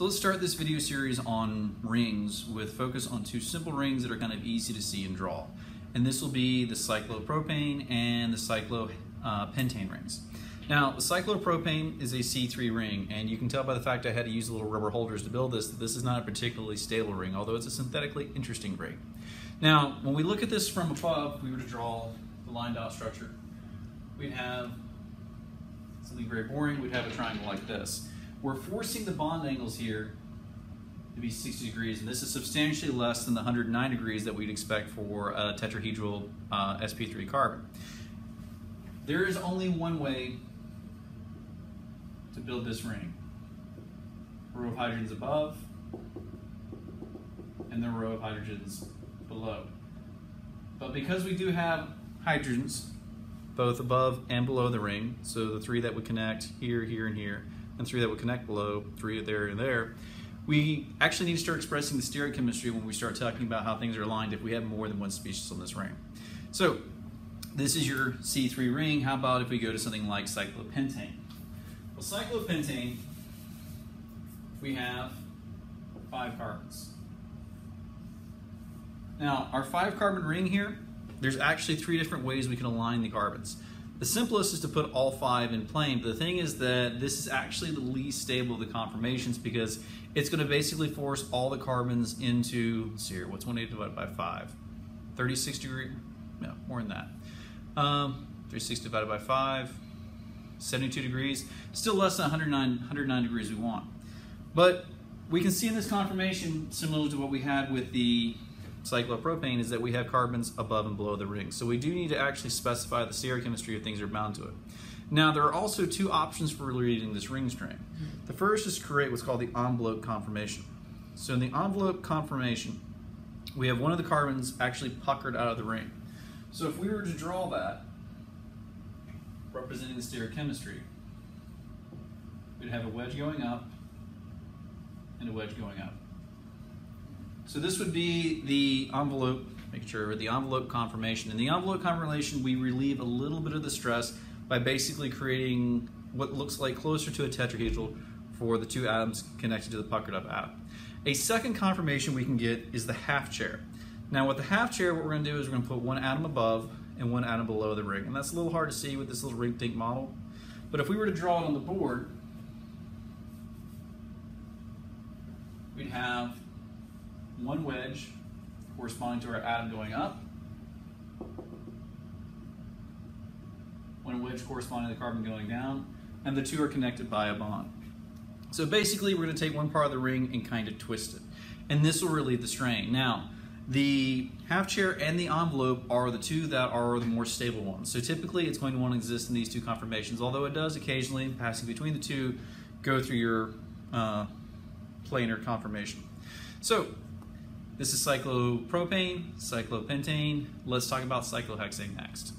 So let's start this video series on rings with focus on two simple rings that are kind of easy to see and draw. And this will be the cyclopropane and the cyclopentane rings. Now, the cyclopropane is a C3 ring, and you can tell by the fact I had to use little rubber holders to build this that this is not a particularly stable ring, although it's a synthetically interesting ring. Now, when we look at this from above, we were to draw the line dot structure, we'd have something very boring, we'd have a triangle like this. We're forcing the bond angles here to be 60 degrees, and this is substantially less than the 109 degrees that we'd expect for a tetrahedral uh, sp3 carbon. There is only one way to build this ring. A row of hydrogens above, and the row of hydrogens below. But because we do have hydrogens both above and below the ring, so the three that would connect here, here, and here, and three that would connect below, three there and there, we actually need to start expressing the stereochemistry when we start talking about how things are aligned if we have more than one species on this ring. So this is your C3 ring. How about if we go to something like cyclopentane? Well, cyclopentane, we have five carbons. Now, our five carbon ring here, there's actually three different ways we can align the carbons. The simplest is to put all five in plane, but the thing is that this is actually the least stable of the conformations because it's going to basically force all the carbons into, let's see here, what's 180 divided by 5? 36 degree, no, more than that. Um, 360 divided by 5, 72 degrees, still less than 109, 109 degrees we want. But we can see in this conformation, similar to what we had with the cyclopropane is that we have carbons above and below the ring. So we do need to actually specify the stereochemistry of things that are bound to it. Now there are also two options for reading this ring string. The first is to create what's called the envelope conformation. So in the envelope conformation, we have one of the carbons actually puckered out of the ring. So if we were to draw that, representing the stereochemistry, we'd have a wedge going up and a wedge going up. So this would be the envelope, make sure, the envelope conformation. In the envelope conformation, we relieve a little bit of the stress by basically creating what looks like closer to a tetrahedral for the two atoms connected to the puckered up atom. A second conformation we can get is the half chair. Now with the half chair, what we're gonna do is we're gonna put one atom above and one atom below the ring. And that's a little hard to see with this little ring think model. But if we were to draw it on the board, we'd have one wedge corresponding to our atom going up, one wedge corresponding to the carbon going down, and the two are connected by a bond. So basically we're going to take one part of the ring and kind of twist it. And this will relieve the strain. Now, the half chair and the envelope are the two that are the more stable ones. So typically it's going to want to exist in these two conformations, although it does occasionally, passing between the two, go through your uh, planar conformation. So this is cyclopropane, cyclopentane. Let's talk about cyclohexane next.